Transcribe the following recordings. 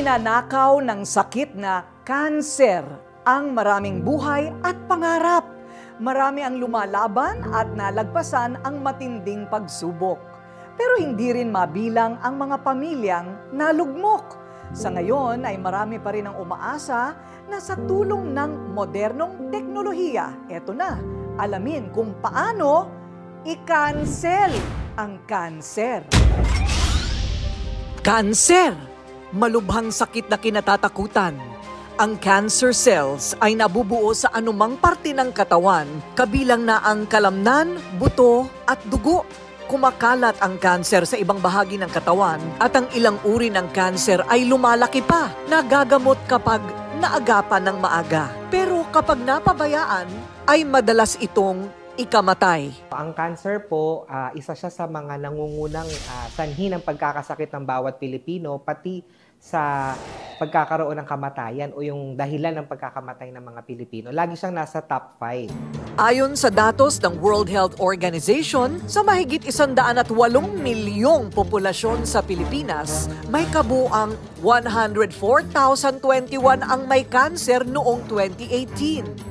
Ninanakaw ng sakit na kanser ang maraming buhay at pangarap. Marami ang lumalaban at nalagpasan ang matinding pagsubok. Pero hindi rin mabilang ang mga pamilyang nalugmok. Sa ngayon ay marami pa rin ang umaasa na sa tulong ng modernong teknolohiya, eto na, alamin kung paano i-cancel ang kanser. Kanser! Malubhang sakit na kinatatakutan ang cancer cells ay nabubuo sa anumang parte ng katawan, kabilang na ang kalamnan, buto at dugo. Kumakalat ang cancer sa ibang bahagi ng katawan at ang ilang uri ng cancer ay lumalaki pa, nagagamot kapag naagapan ng maaga. Pero kapag napabayaan, ay madalas itong ikamatay. Ang cancer po, uh, isa siya sa mga nangungunang uh, sanhi ng pagkakasakit ng bawat Pilipino, pati sa pagkakaroon ng kamatayan o yung dahilan ng pagkakamatay ng mga Pilipino. Lagi siyang nasa top 5. Ayon sa datos ng World Health Organization, sa mahigit 108 milyong populasyon sa Pilipinas, may kabuang 104,021 ang may cancer noong 2018.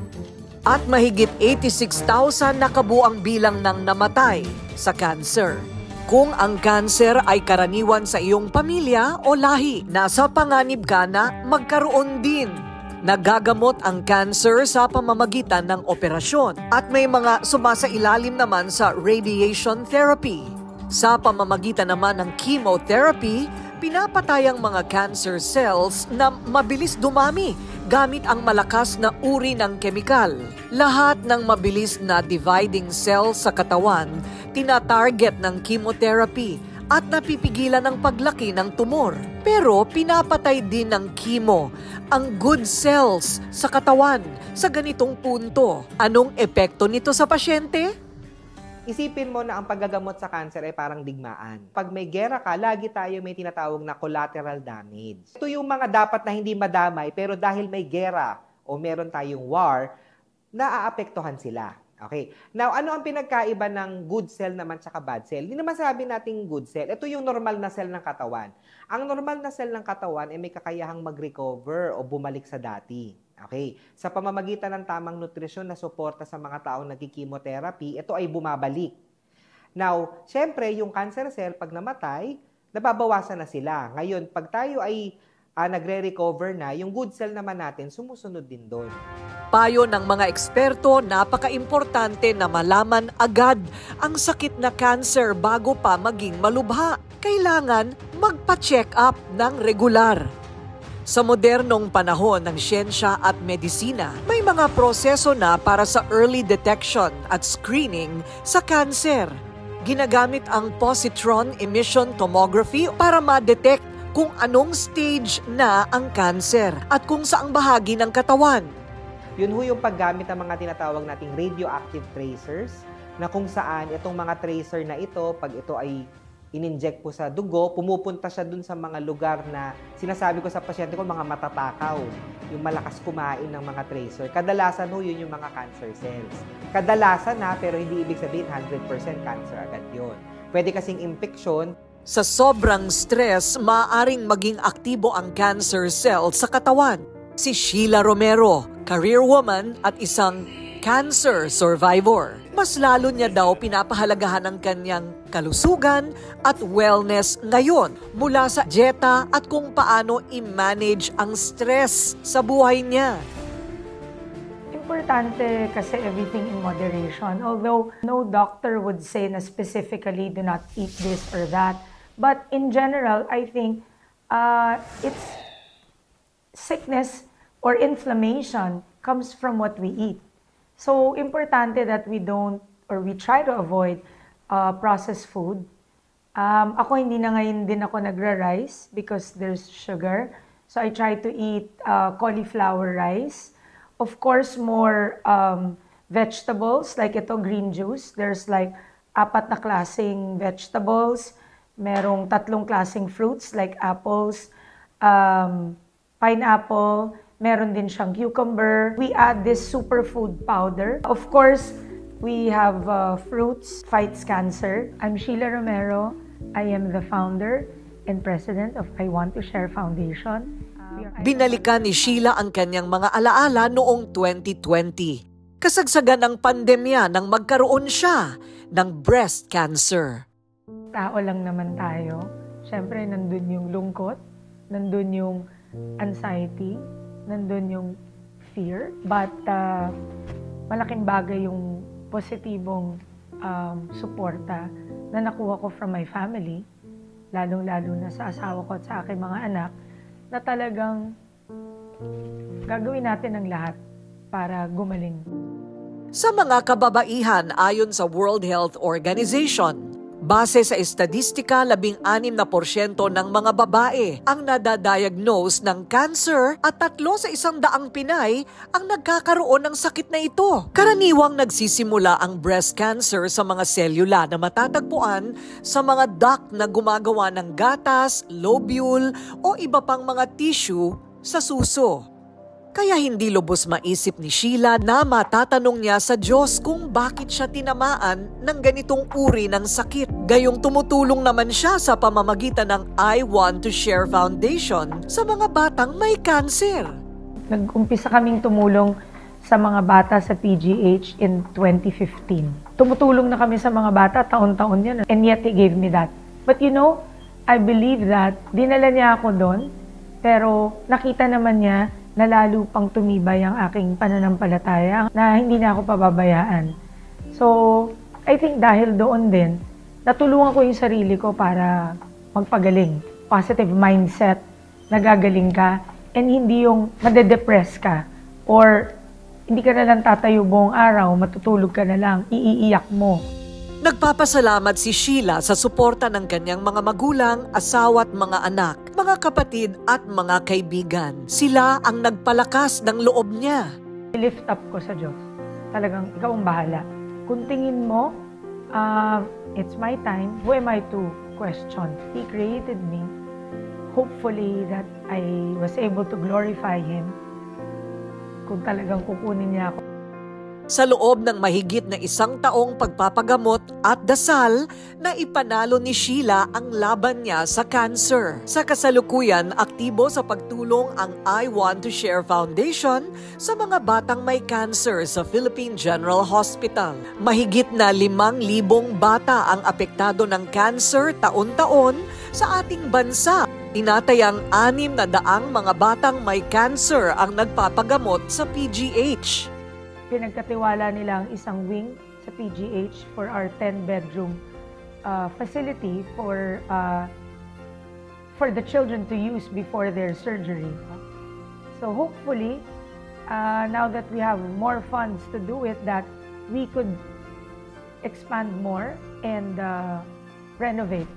At mahigit 86,000 na kabuang bilang ng namatay sa cancer. Kung ang kanser ay karaniwan sa iyong pamilya o lahi, nasa panganib ka na magkaroon din. Nagagamot ang cancer sa pamamagitan ng operasyon at may mga sumasailalim naman sa radiation therapy. Sa pamamagitan naman ng chemotherapy, pinapatay ang mga cancer cells na mabilis dumami gamit ang malakas na uri ng kemikal. Lahat ng mabilis na dividing cells sa katawan tinatarget ng chemotherapy at napipigilan ang paglaki ng tumor. Pero pinapatay din ng chemo ang good cells sa katawan sa ganitong punto. Anong epekto nito sa pasyente? Isipin mo na ang paggagamot sa cancer ay parang digmaan. Pag may gera ka, lagi tayo may tinatawag na collateral damage. Ito yung mga dapat na hindi madamay, pero dahil may gera o meron tayong war, naaapektuhan sila. Okay. Now, ano ang pinagkaiba ng good cell naman sa bad cell? Hindi naman sabi nating good cell. Ito yung normal na cell ng katawan. Ang normal na cell ng katawan ay may kakayahang mag-recover o bumalik sa dati. Okay. Sa pamamagitan ng tamang nutrisyon na suporta sa mga taong nagki-chemotherapy, ito ay bumabalik. Now, syempre, yung cancer cell, pag namatay, nababawasan na sila. Ngayon, pag tayo ay uh, nagre-recover na, yung good cell naman natin, sumusunod din doon. Payo ng mga eksperto, napaka-importante na malaman agad ang sakit na cancer bago pa maging malubha. Kailangan magpa-check up ng regular. Sa modernong panahon ng siyensya at medisina, may mga proseso na para sa early detection at screening sa cancer. Ginagamit ang positron emission tomography para ma-detect kung anong stage na ang cancer at kung saang bahagi ng katawan yun ho yung paggamit ng mga tinatawag nating radioactive tracers na kung saan itong mga tracer na ito, pag ito ay ininject po sa dugo, pumupunta siya dun sa mga lugar na sinasabi ko sa pasyente ko, mga matatakaw, yung malakas kumain ng mga tracer. Kadalasan ho, yun yung mga cancer cells. Kadalasan na, pero hindi ibig sabihin 100% cancer agad yun. Pwede kasing infection. Sa sobrang stress, maaaring maging aktibo ang cancer cell sa katawan si Sheila Romero, career woman at isang cancer survivor. Mas lalo niya daw pinapahalagahan ang kanyang kalusugan at wellness ngayon mula sa dieta at kung paano i-manage ang stress sa buhay niya. Importante kasi everything in moderation. Although no doctor would say na specifically do not eat this or that. But in general, I think uh, it's sickness or inflammation comes from what we eat. So, importante that we don't or we try to avoid uh, processed food. Um, ako hindi na ngayon din ako nagra-rice because there's sugar. So, I try to eat uh, cauliflower rice. Of course, more um, vegetables like ito, green juice. There's like apat na klaseng vegetables. Merong tatlong klaseng fruits like apples, um, pineapple, Meron din siyang cucumber. We add this superfood powder. Of course, we have uh, fruits, fights cancer. I'm Sheila Romero. I am the founder and president of I Want to Share Foundation. Binalikan ni Sheila ang kanyang mga alaala noong 2020. Kasagsagan ng pandemya nang magkaroon siya ng breast cancer. tao lang naman tayo. Siyempre, nandun yung lungkot, nandun yung anxiety, nandun yung fear. But uh, malaking bagay yung positibong um, suporta na nakuha ko from my family, lalong-lalo na sa asawa ko at sa aking mga anak, na talagang gagawin natin ang lahat para gumaling. Sa mga kababaihan ayon sa World Health Organization, base sa estadistika, 16% na porsyento ng mga babae ang nadadiagnose ng cancer at tatlo sa isang daang Pinay ang nagkakaroon ng sakit na ito. Karaniwang nagsisimula ang breast cancer sa mga selula na matatagpuan sa mga duct na gumagawa ng gatas, lobule o iba pang mga tissue sa suso. Kaya hindi lubos maisip ni Sheila na matatanong niya sa Diyos kung bakit siya tinamaan ng ganitong uri ng sakit. Gayong tumutulong naman siya sa pamamagitan ng I Want to Share Foundation sa mga batang may cancer. Nag-umpisa kaming tumulong sa mga bata sa PGH in 2015. Tumutulong na kami sa mga bata, taon-taon yan. And yet, He gave me that. But you know, I believe that dinala niya ako doon, pero nakita naman niya na lalo pang tumibay ang aking pananampalataya na hindi na ako pababayaan. So, I think dahil doon din, natulungan ko yung sarili ko para magpagaling. Positive mindset, nagagaling ka, and hindi yung madedepress ka or hindi ka na lang tatayo buong araw, matutulog ka na lang, iiiyak mo. Nagpapasalamat si Sheila sa suporta ng kanyang mga magulang, asawa at mga anak, mga kapatid at mga kaibigan. Sila ang nagpalakas ng loob niya. lift up ko sa Diyos. Talagang ikaw ang bahala. Kung tingin mo, uh, it's my time, who am I to question? He created me. Hopefully that I was able to glorify Him. Kung talagang kukunin niya ako. Sa loob ng mahigit na isang taong pagpapagamot at dasal, na ipanalo ni Sheila ang laban niya sa cancer. Sa kasalukuyan, aktibo sa pagtulong ang I Want to Share Foundation sa mga batang may cancer sa Philippine General Hospital. Mahigit na limang libong bata ang apektado ng cancer taon-taon sa ating bansa. Tinatayang anim na daang mga batang may cancer ang nagpapagamot sa PGH. Pinagkatiwala nila ang isang wing sa PGH for our 10-bedroom uh, facility for uh, for the children to use before their surgery. So hopefully, uh, now that we have more funds to do it, that we could expand more and uh, renovate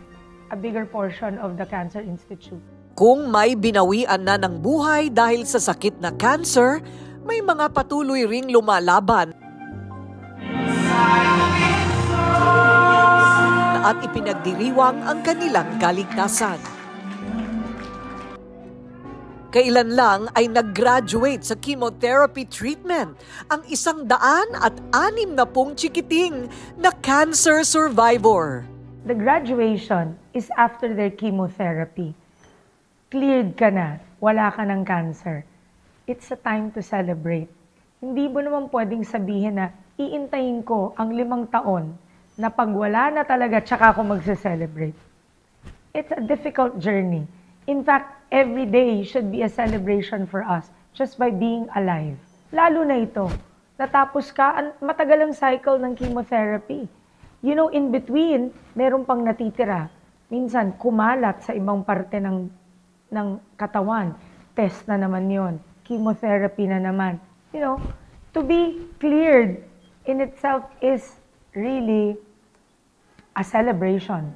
a bigger portion of the Cancer Institute. Kung may binawian na ng buhay dahil sa sakit na cancer, may mga patuloy ring lumalaban at ipinagdiriwang ang kanilang kaligtasan. Kailan lang ay nag-graduate sa chemotherapy treatment ang isang daan at anim na pong chikiting na cancer survivor. The graduation is after their chemotherapy. Cleared ka na, wala ka ng cancer. It's a time to celebrate. Hindi mo naman pwedeng sabihin na iintayin ko ang limang taon na pag wala na talaga, tsaka ako magse-celebrate. It's a difficult journey. In fact, every day should be a celebration for us just by being alive. Lalo na ito, natapos ka, matagal ang cycle ng chemotherapy. You know, in between, meron pang natitira. Minsan, kumalat sa ibang parte ng, ng katawan. Test na naman yon Chemotherapy na naman. You know, to be cleared in itself is really a celebration.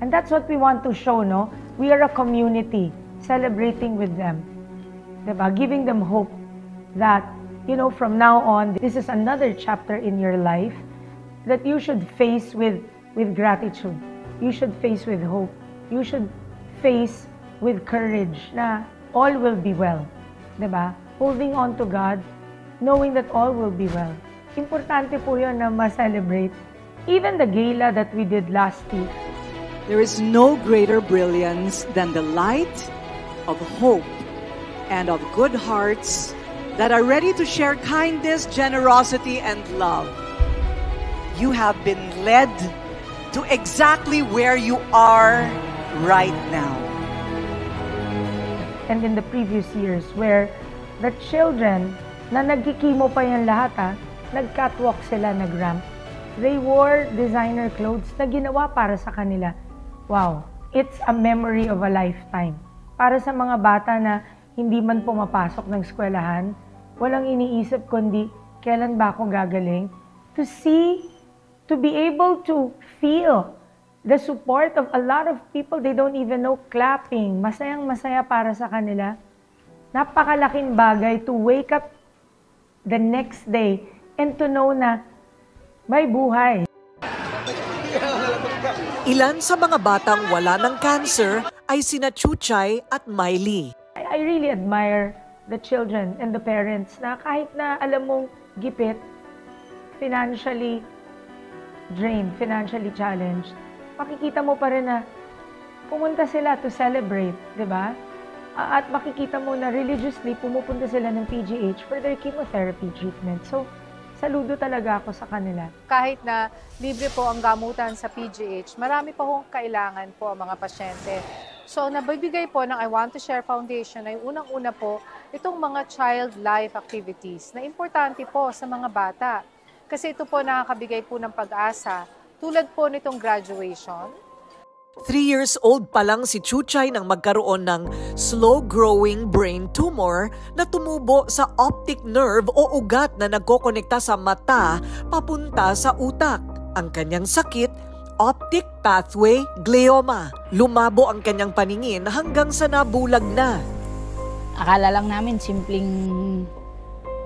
And that's what we want to show, no? We are a community celebrating with them. Diba? Giving them hope that, you know, from now on, this is another chapter in your life that you should face with, with gratitude. You should face with hope. You should face with courage na all will be well. Holding on to God, knowing that all will be well. Importante po yun na ma-celebrate. Even the gala that we did last week, There is no greater brilliance than the light of hope and of good hearts that are ready to share kindness, generosity, and love. You have been led to exactly where you are right now. And in the previous years where the children na nagkikimo pa yung lahat ha, nag-catwalk sila, nag-ramp. They wore designer clothes na ginawa para sa kanila. Wow, it's a memory of a lifetime. Para sa mga bata na hindi man pumapasok ng eskwelahan, walang iniisip kundi kailan ba ako gagaling. To see, to be able to feel the support of a lot of people they don't even know clapping, masayang masaya para sa kanila. Napakalaking bagay to wake up the next day and to know na may buhay. Ilan sa mga batang wala ng cancer ay sina Chuchay at Miley. I, I really admire the children and the parents na kahit na alam mong gipit, financially drained, financially challenged, makikita mo pa rin na pumunta sila to celebrate, di ba? At makikita mo na religiously pumupunta sila ng PGH for their chemotherapy treatment. So, saludo talaga ako sa kanila. Kahit na libre po ang gamutan sa PGH, marami pa hong kailangan po ang mga pasyente. So, nabibigay po ng I Want to Share Foundation ay unang-una po itong mga child life activities na importante po sa mga bata. Kasi ito po nakakabigay po ng pag-asa tulad po nitong graduation, Three years old pa lang si Chuchay nang magkaroon ng slow-growing brain tumor na tumubo sa optic nerve o ugat na nagkokonekta sa mata papunta sa utak. Ang kanyang sakit, optic pathway glioma. Lumabo ang kanyang paningin hanggang sa nabulag na. Akala lang namin simpleng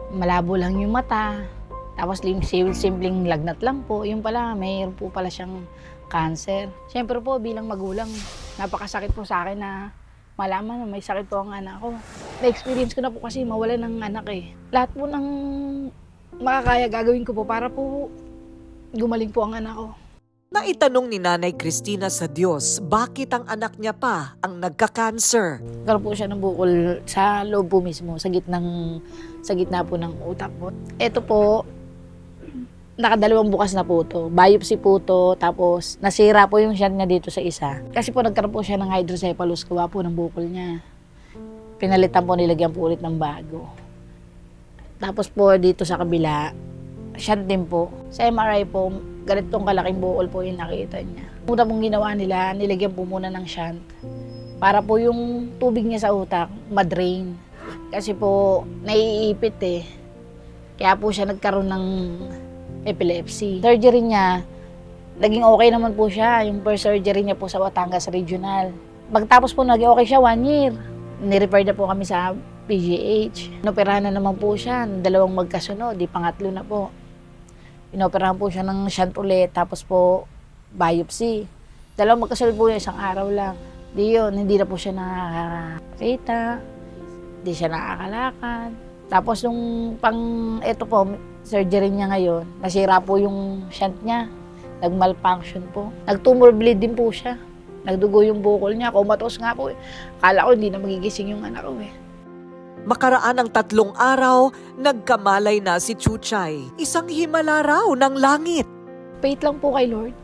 malabo lang yung mata. Tapos simpleng lagnat lang po. Yung pala, mayroon po pala siyang cancer. Siyempre po, bilang magulang, napakasakit po sa akin na malaman na may sakit po ang anak ko. Na-experience ko na po kasi mawala ng anak eh. Lahat po ng makakaya gagawin ko po para po gumaling po ang anak ko. Naitanong ni Nanay Christina sa Diyos, bakit ang anak niya pa ang nagka-cancer? Nagkaroon po siya ng bukol sa loob po mismo, sa gitnang, sa gitna po ng utak po. Ito po, nakadalawang bukas na po to. Biopsy po tapos nasira po yung shunt niya dito sa isa. Kasi po nagkaroon po siya ng hydrocephalus, gawa po ng bukol niya. Pinalitan po, nilagyan po ulit ng bago. Tapos po dito sa kabila, shunt din po. Sa MRI po, ganitong kalaking bukol po yung nakita niya. Una pong ginawa nila, nilagyan po muna ng shunt para po yung tubig niya sa utak madrain. Kasi po, naiipit eh. Kaya po siya nagkaroon ng epilepsy. Surgery niya, naging okay naman po siya. Yung first surgery niya po sa Batangas Regional. Pagtapos po naging okay siya, one year. Nirefer na po kami sa PGH. Inoperahan na naman po siya, dalawang magkasunod, di pangatlo na po. Inoperahan po siya ng shunt ulit, tapos po biopsy. Dalawang magkasunod po yung isang araw lang. Di yun, hindi na po siya nakakita, hindi siya nakakalakad. Tapos nung pang, eto po, surgery niya ngayon, nasira po yung shunt niya. Nag-malfunction po. Nag-tumor bleed din po siya. Nagdugo yung bukol niya. Kumatos nga po. eh. Akala ko hindi na magigising yung anak ko eh. Makaraan ng tatlong araw, nagkamalay na si Chuchay. Isang himala raw ng langit. Faith lang po kay Lord.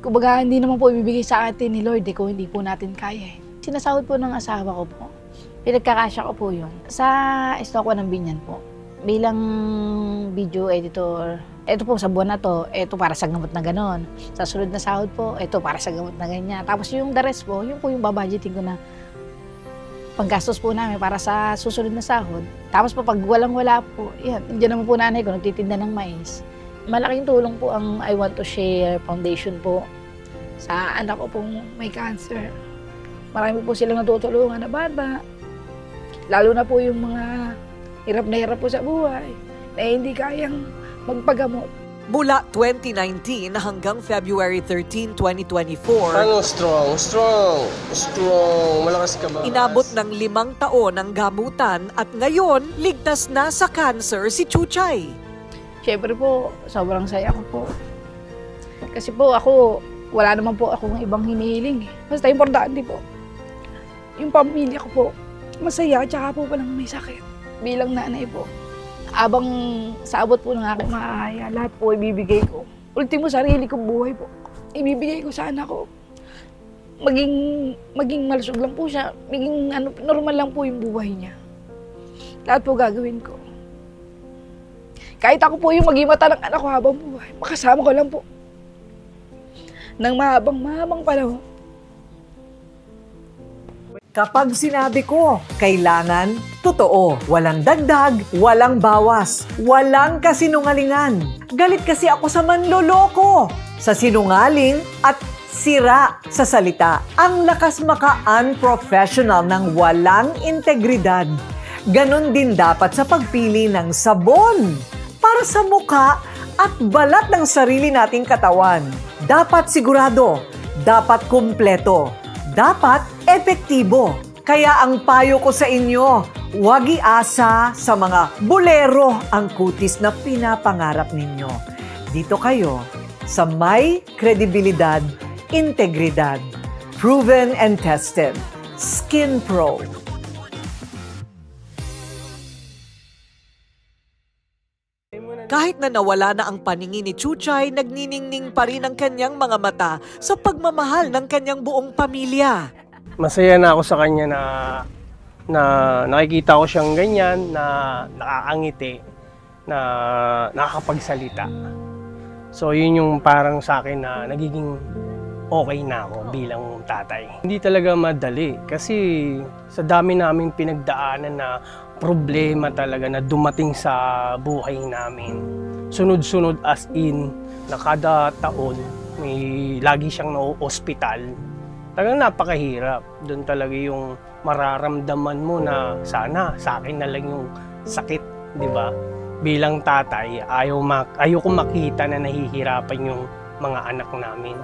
Kumbaga, hindi naman po ibibigay sa atin ni Lord eh, kung hindi po natin kaya eh. Sinasahod po ng asawa ko po. Pinagkakasya ko po yun. Sa stock ko ng binyan po. Bilang video editor, eto po sa buwan na to, eto para sa gamot na ganon. Sa sunod na sahod po, eto para sa gamot na ganyan. Tapos yung the rest po, yun po yung babudgeting ko na panggastos po namin para sa susunod na sahod. Tapos po pag walang-wala po, yan, diyan naman po nanay ko nagtitinda ng mais. Malaking tulong po ang I Want to Share Foundation po sa anak ko pong may cancer. Marami po silang natutulungan na bata. Lalo na po yung mga hirap na hirap po sa buhay na hindi kayang magpagamot. Mula 2019 hanggang February 13, 2024, Ano strong? Strong. Strong. Malakas ka ba? inabot ng limang taon ang gamutan at ngayon ligtas na sa cancer si Chuchay. Siyempre po, sobrang saya ko po. Kasi po ako, wala naman po akong ibang hinihiling. Basta importante po, yung pamilya ko po, masaya, tsaka po walang may sakit. Bilang nanay po, abang sa abot po ng aking maahaya, lahat po ibibigay ko. Ultimo sarili kong buhay po, ibibigay ko sa anak ko. Maging, maging malusog lang po siya, maging ano, normal lang po yung buhay niya. Lahat po gagawin ko. Kahit ako po yung maging mata ng anak ko habang buhay, makasama ko lang po. Nang mahabang mahabang panahon. Kapag sinabi ko, kailangan, totoo. Walang dagdag, walang bawas, walang kasinungalingan. Galit kasi ako sa manloloko, sa sinungaling at sira sa salita. Ang lakas maka-unprofessional ng walang integridad. Ganon din dapat sa pagpili ng sabon para sa mukha at balat ng sarili nating katawan. Dapat sigurado, dapat kumpleto, dapat epektibo. Kaya ang payo ko sa inyo, huwag iasa sa mga bulero ang kutis na pinapangarap ninyo. Dito kayo sa may kredibilidad, integridad, proven and tested. Skin Pro. Kahit na nawala na ang paningin ni Chuchay, nagniningning pa rin ang kanyang mga mata sa pagmamahal ng kanyang buong pamilya. Masaya na ako sa kanya na na nakikita ko siyang ganyan, na nakakangiti, na nakakapagsalita. So yun yung parang sa akin na nagiging okay na ako bilang tatay. Hindi talaga madali kasi sa dami naming pinagdaanan na problema talaga na dumating sa buhay namin. Sunod-sunod as in na kada taon may lagi siyang na-hospital. Talagang napakahirap. Doon talaga yung mararamdaman mo na sana sa akin na lang yung sakit, di ba? Bilang tatay, ayaw, mak ayaw ko makita na nahihirapan yung mga anak namin.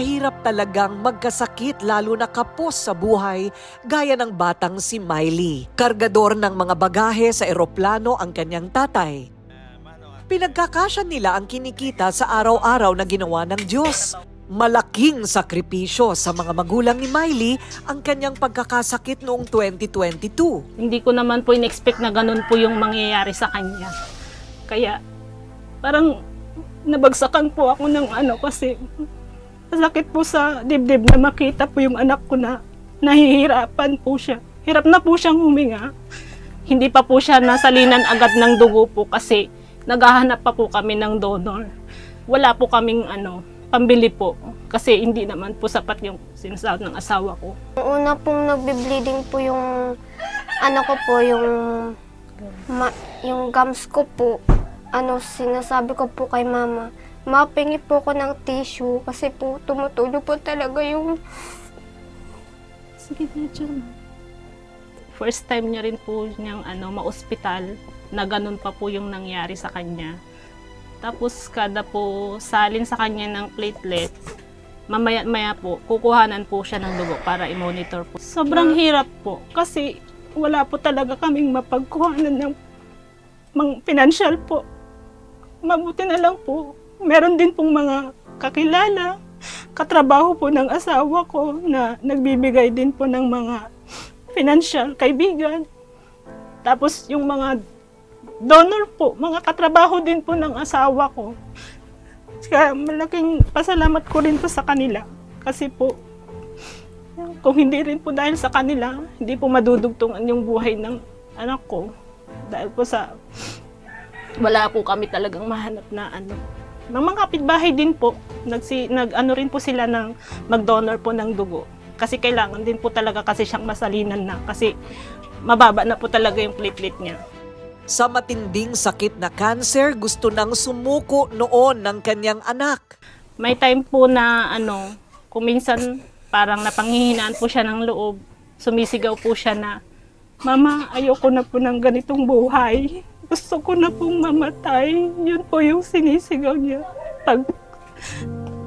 Mahirap talagang magkasakit lalo na kapos sa buhay gaya ng batang si Miley. Kargador ng mga bagahe sa eroplano ang kanyang tatay. Pinagkakasya nila ang kinikita sa araw-araw na ginawa ng Diyos. Malaking sakripisyo sa mga magulang ni Miley ang kanyang pagkakasakit noong 2022. Hindi ko naman po in-expect na ganun po yung mangyayari sa kanya. Kaya parang nabagsakan po ako ng ano kasi masakit po sa dibdib na makita po yung anak ko na nahihirapan po siya. Hirap na po siyang huminga. Hindi pa po siya nasalinan agad ng dugo po kasi naghahanap pa po kami ng donor. Wala po kaming ano, pambili po kasi hindi naman po sapat yung sinasahod ng asawa ko. Una pong nagbe-bleeding po yung ano ko po, yung ma, yung gums ko po. Ano, sinasabi ko po kay mama, mapingi po ko ng tissue kasi po tumutulo po talaga yung Sige, medyo. First time niya rin po niyang ano, ma-ospital na ganun pa po yung nangyari sa kanya. Tapos kada po salin sa kanya ng platelet, mamaya-maya po, kukuhanan po siya ng dugo para i-monitor po. Sobrang hirap po kasi wala po talaga kaming mapagkuhanan ng mang financial po. Mabuti na lang po. Meron din pong mga kakilala, katrabaho po ng asawa ko na nagbibigay din po ng mga financial kaibigan. Tapos yung mga donor po, mga katrabaho din po ng asawa ko. Kaya malaking pasalamat ko rin po sa kanila. Kasi po, kung hindi rin po dahil sa kanila, hindi po madudugtungan yung buhay ng anak ko. Dahil po sa wala po kami talagang mahanap na ano. Ng mga kapitbahay din po, nagsi, nag, ano rin po sila ng mag-donor po ng dugo. Kasi kailangan din po talaga kasi siyang masalinan na kasi mababa na po talaga yung platelet niya. Sa matinding sakit na cancer, gusto nang sumuko noon ng kanyang anak. May time po na ano, kuminsan parang napanghihinaan po siya ng loob. Sumisigaw po siya na, Mama, ayoko na po ng ganitong buhay. Gusto ko na pong mamatay. Yun po yung sinisigaw niya. Pag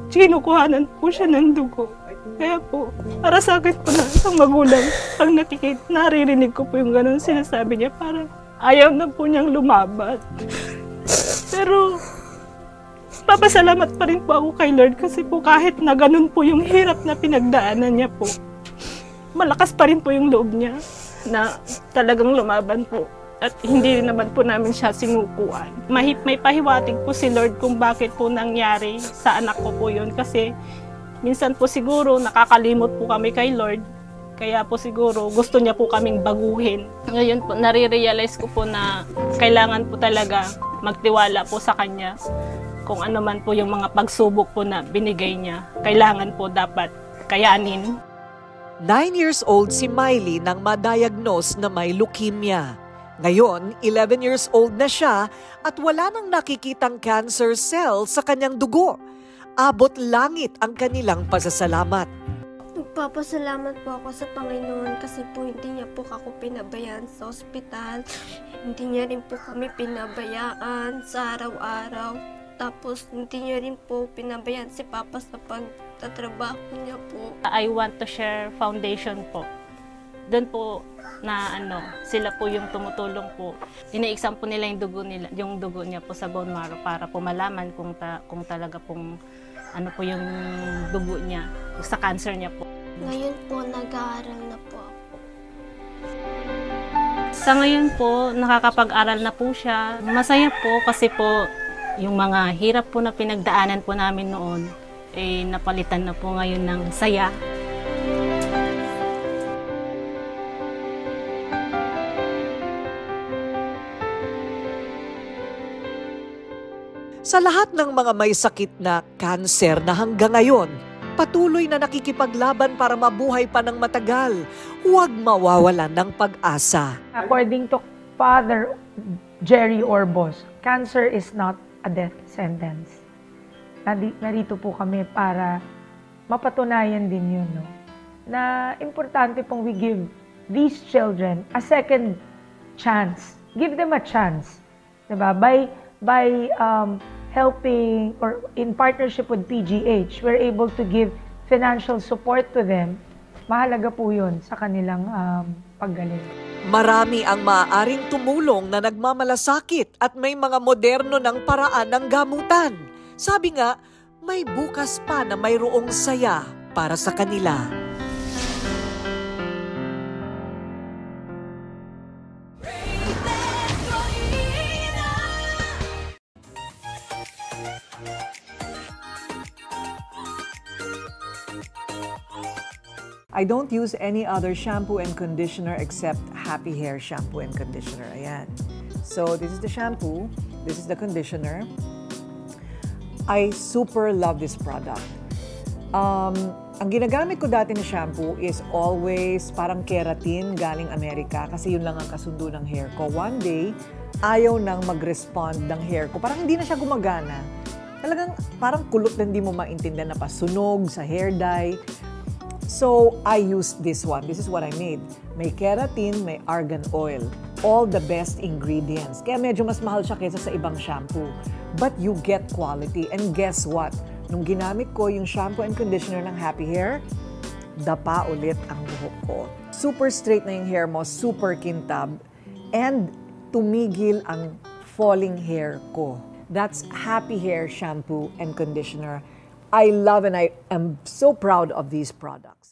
kinukuhanan po siya ng dugo. Kaya po, para sa akin po na isang magulang, pag nakikita, naririnig ko po yung ganun sinasabi niya, parang ayaw na po niyang lumaban. Pero, papasalamat pa rin po ako kay Lord kasi po kahit na ganun po yung hirap na pinagdaanan niya po, malakas pa rin po yung loob niya na talagang lumaban po. At hindi naman po namin siya sinukuan. Mahip, may pahiwatig po si Lord kung bakit po nangyari sa anak ko po yun. Kasi minsan po siguro nakakalimot po kami kay Lord. Kaya po siguro gusto niya po kaming baguhin. Ngayon po, nare-realize ko po na kailangan po talaga magtiwala po sa Kanya. Kung ano man po yung mga pagsubok po na binigay niya, kailangan po dapat kayanin. Nine years old si Miley nang ma-diagnose na may leukemia. Ngayon, 11 years old na siya at wala nang nakikitang cancer cell sa kanyang dugo. Abot langit ang kanilang pasasalamat. Nagpapasalamat po ako sa Panginoon kasi po hindi niya po ako pinabayaan sa ospital. Hindi niya rin po kami pinabayaan sa araw-araw. Tapos hindi niya rin po pinabayaan si Papa sa pagtatrabaho niya po. I want to share foundation po. Doon po na ano, sila po yung tumutulong po. Ina-exam po nila yung dugo nila, yung dugo niya po sa bone marrow para po malaman kung ta, kung talaga pong ano po yung dugo niya sa cancer niya po. Ngayon po, nag-aaral na po ako. Sa ngayon po, nakakapag-aral na po siya. Masaya po kasi po yung mga hirap po na pinagdaanan po namin noon, eh napalitan na po ngayon ng saya. Sa lahat ng mga may sakit na cancer na hanggang ngayon, patuloy na nakikipaglaban para mabuhay pa ng matagal, huwag mawawalan ng pag-asa. According to Father Jerry Orbos, cancer is not a death sentence. Narito po kami para mapatunayan din yun, no? Na importante pong we give these children a second chance. Give them a chance. Diba? By, by um, helping or in partnership with PGH, we're able to give financial support to them. Mahalaga po yun sa kanilang um, paggaling. Marami ang maaaring tumulong na nagmamalasakit at may mga moderno ng paraan ng gamutan. Sabi nga, may bukas pa na mayroong saya para sa kanila. I don't use any other shampoo and conditioner except Happy Hair shampoo and conditioner. Ayan. So, this is the shampoo. This is the conditioner. I super love this product. Um, ang ginagamit ko dati na shampoo is always parang keratin galing Amerika kasi yun lang ang kasundo ng hair ko. One day, ayaw nang mag-respond ng hair ko. Parang hindi na siya gumagana. Talagang parang kulot na hindi mo maintindihan na pasunog sa hair dye. So, I used this one. This is what I made. May keratin, may argan oil. All the best ingredients. Kaya medyo mas mahal siya kaysa sa ibang shampoo. But you get quality. And guess what? Nung ginamit ko yung shampoo and conditioner ng Happy Hair, dapa ulit ang buhok ko. Super straight na yung hair mo, super kintab, and tumigil ang falling hair ko. That's Happy Hair shampoo and conditioner. I love and I am so proud of these products.